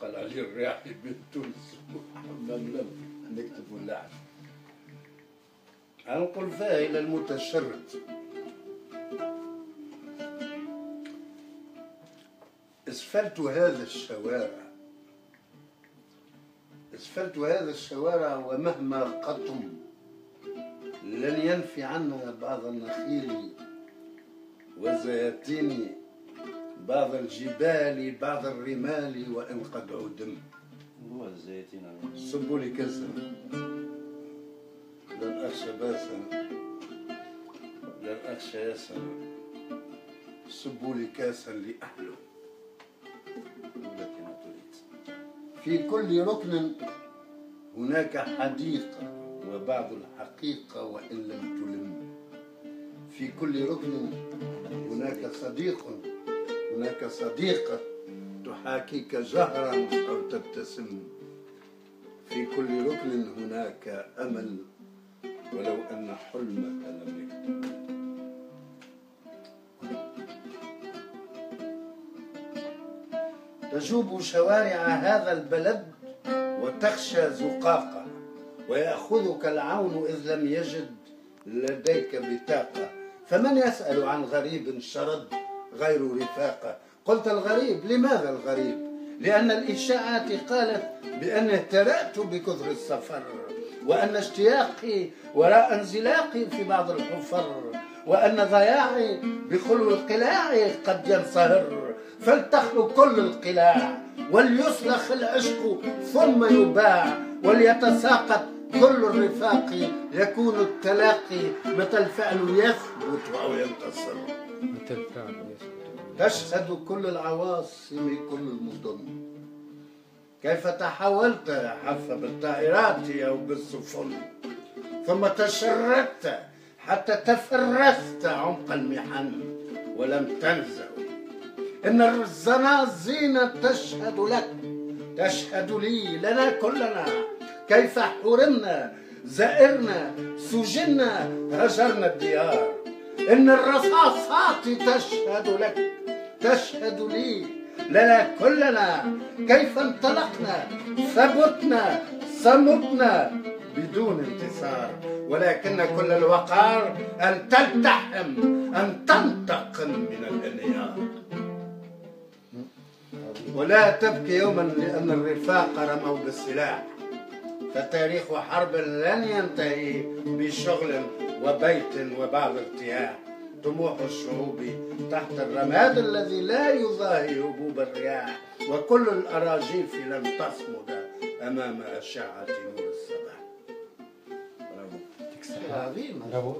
قال علي الرياحي من تونس. لم نكتب اللحن أنقل فيها إلى المتشرد. أسفلت هذا الشوارع. أسفلت هذا الشوارع ومهما قطم لن ينفي عنا بعض النخيل والزياتين بعض الجبال بعض الرمال وإن قد عدم. صبوا لي أخشى باسا لن أخشى ياسا صبوا لي كاسا لأحلو في كل ركن هناك حديقة وبعض الحقيقة وإن لم تلم. في كل ركن هناك صديق. هناك صديقة تحاكيك جهرا أو تبتسم. في كل ركن هناك أمل ولو أن حلمك لم يكتمل تجوب شوارع هذا البلد وتخشى زقاقة ويأخذك العون إذ لم يجد لديك بطاقة. فمن يسأل عن غريب شرد؟ غير رفاقة قلت الغريب لماذا الغريب؟ لأن الإشاعات قالت بأني اهترأت بكثر السفر وأن اشتياقي وراء انزلاقي في بعض الحفر وأن ضياعي بخلو القلاع قد ينصهر. فلتخلو كل القلاع وليسلخ العشق ثم يباع وليتساقط كل الرفاق يكون التلاقي متى الفعل يثبت أو ينتصر. تشهد كل العواصم كل المدن. كيف تحولت يا حفة بالطائرات أو بالسفن؟ ثم تشردت حتى تفرست عمق المحن ولم تنزل إن الزنازين تشهد لك تشهد لي لنا كلنا. كيف حرمنا زائرنا سجنا هجرنا الديار. إن الرصاصات تشهد لك تشهد لي. لنا كلنا كيف انطلقنا ثبتنا صمتنا بدون انتصار. ولكن كل الوقار أن تلتحم أن تنتقم من الانهيار. ولا تبكي يوما لأن الرفاق رموا بالسلاح. فتاريخ حرب لن ينتهي بشغل وبيت وبعض ارتياح طموح الشعوب تحت الرماد الذي لا يضاهي هبوب الرياح. وكل الأراجيف لن تصمد أمام أشعة نور الصباح برافو. عظيم. برافو.